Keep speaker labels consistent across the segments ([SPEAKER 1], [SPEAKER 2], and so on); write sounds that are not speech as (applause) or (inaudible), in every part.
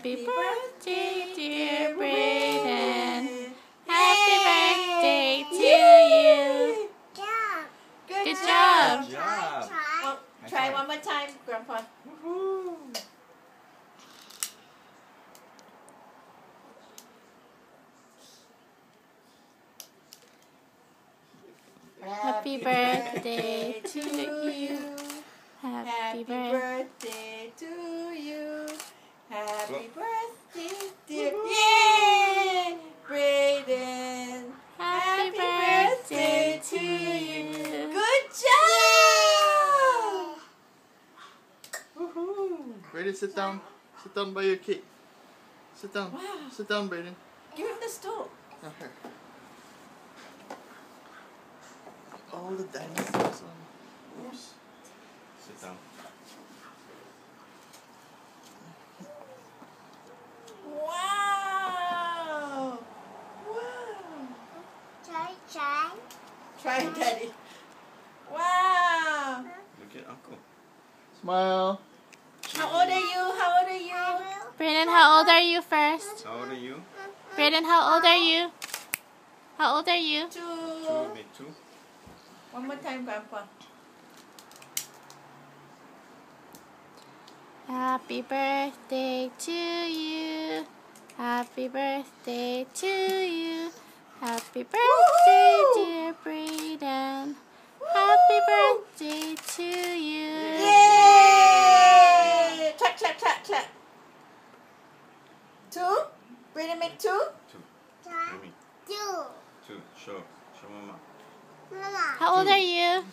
[SPEAKER 1] Happy birthday, dear Brayden. Happy birthday to you.
[SPEAKER 2] Good,
[SPEAKER 1] Good
[SPEAKER 2] job.
[SPEAKER 1] job.
[SPEAKER 3] Good job.
[SPEAKER 2] Well, try one more time, Grandpa.
[SPEAKER 3] Woohoo.
[SPEAKER 1] Happy birthday to you. Happy
[SPEAKER 2] Happy
[SPEAKER 1] birthday.
[SPEAKER 2] birthday Happy
[SPEAKER 3] Look.
[SPEAKER 2] birthday, dear. Yay! Brayden.
[SPEAKER 1] Happy birthday to you.
[SPEAKER 2] Good job! Woohoo!
[SPEAKER 3] Brayden, sit down. Sit down by your cake. Sit down.
[SPEAKER 2] Wow.
[SPEAKER 3] Sit down, Brayden.
[SPEAKER 2] Give him the stool.
[SPEAKER 3] Okay. All the dinosaurs on. Oops. Sit down.
[SPEAKER 2] Wow! Wow! Try it, Daddy. Wow!
[SPEAKER 3] Look at Uncle. Smile.
[SPEAKER 2] How old are you? How old are you?
[SPEAKER 1] Brayden, how old are you first?
[SPEAKER 3] How old are you?
[SPEAKER 1] Brayden, how old are you? How old are you?
[SPEAKER 2] Two.
[SPEAKER 3] Two, big two.
[SPEAKER 2] One more time, Grandpa.
[SPEAKER 1] Happy birthday to you. Happy birthday to you. Happy birthday, dear Brayden. Happy birthday to you.
[SPEAKER 2] Yay! Clap, clap, clap, clap. Two? Brayden make two?
[SPEAKER 3] Amy. Two. Two. Show. Show mama. Mama.
[SPEAKER 1] How old are you?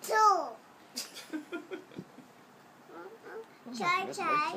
[SPEAKER 1] Two. (laughs)
[SPEAKER 4] Try, try.